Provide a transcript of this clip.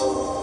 Oh.